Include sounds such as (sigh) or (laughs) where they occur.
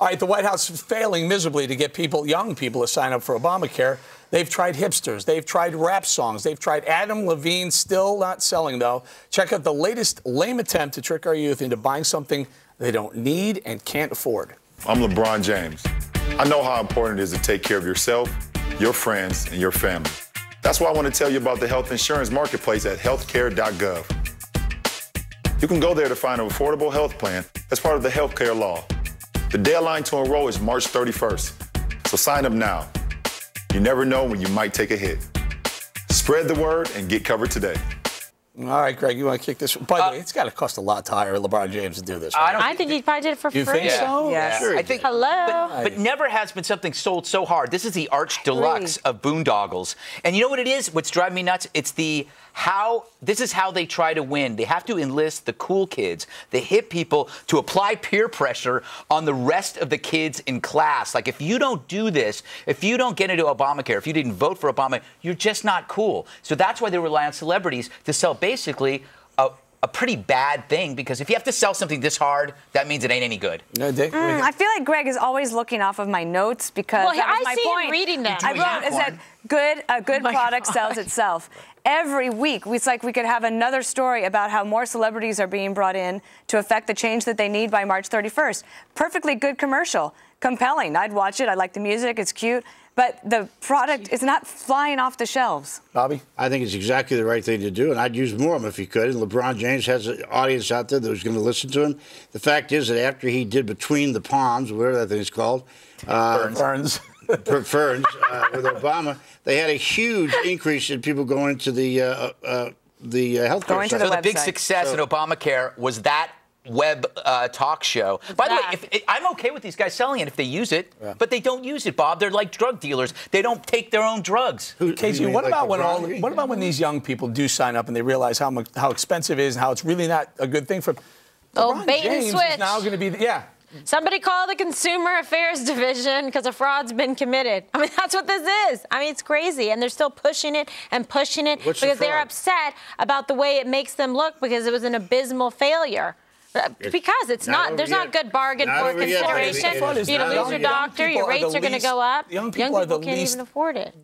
All right, the White House is failing miserably to get people, young people, to sign up for Obamacare. They've tried hipsters. They've tried rap songs. They've tried Adam Levine, still not selling, though. Check out the latest lame attempt to trick our youth into buying something they don't need and can't afford. I'm LeBron James. I know how important it is to take care of yourself, your friends, and your family. That's why I want to tell you about the health insurance marketplace at healthcare.gov. You can go there to find an affordable health plan as part of the healthcare law. The deadline to enroll is March 31st, so sign up now. You never know when you might take a hit. Spread the word and get covered today. All right, Greg, you want to kick this? By the uh, way, it's got to cost a lot to hire LeBron James to do this. Right? I I think he probably did it for You free. think so? Yeah. Sure. I think. Hello. But, but never has been something sold so hard. This is the arch deluxe of boondoggles. And you know what it is? What's driving me nuts? It's the how. This is how they try to win. They have to enlist the cool kids, the hip people, to apply peer pressure on the rest of the kids in class. Like if you don't do this, if you don't get into Obamacare, if you didn't vote for Obama, you're just not cool. So that's why they rely on celebrities to sell basically. A, a pretty bad thing because if you have to sell something this hard, that means it ain't any good. No, Dick, Mm, I feel like Greg is always looking off of my notes because Well, that was I my see him reading them. I wrote is that good a good my product God. sells itself. Every week, it's like we could have another story about how more celebrities are being brought in to affect the change that they need by March 31st. Perfectly good commercial, compelling. I'd watch it. I like the music. It's cute. But the product is not flying off the shelves. Bobby? I think it's exactly the right thing to do, and I'd use more of them if he could. And LeBron James has an audience out there that was going to listen to him. The fact is that after he did Between the Palms, whatever that thing is called, uh, Burns. (laughs) Ferns uh, with Obama, they had a huge increase in people going to the uh, uh, the uh, health care Going to site. the So the big website. success in Obamacare was that web uh, talk show. By the way, if, if, I'm okay with these guys selling it if they use it, but they don't use it, Bob. They're like drug dealers. They don't take their own drugs. Who- Casey, what like about when all LeBron? what about when these young people do sign up and they realize how much, how expensive it is and how it's really not a good thing for Oh, LeBron bait and James is switch. now going to be the, yeah. Somebody call the Consumer Affairs Division because a fraud's been committed. I mean, (laughs) that's what this is. I mean, it's crazy. And they're still pushing it and pushing it What's the because they're upset about the way it makes them look because it was an abysmal failure. Uh, Because it's not not, there's yet. not good bargain Not for over yet, consideration. You're going to lose your doctor, your people are rates are going to go up. young people are the can't least- even afford it.